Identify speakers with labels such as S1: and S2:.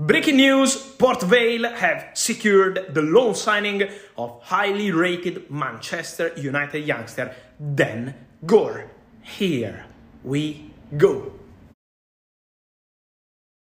S1: Breaking news Port Vale have secured the loan signing of highly rated Manchester United youngster Dan Gore. Here we go.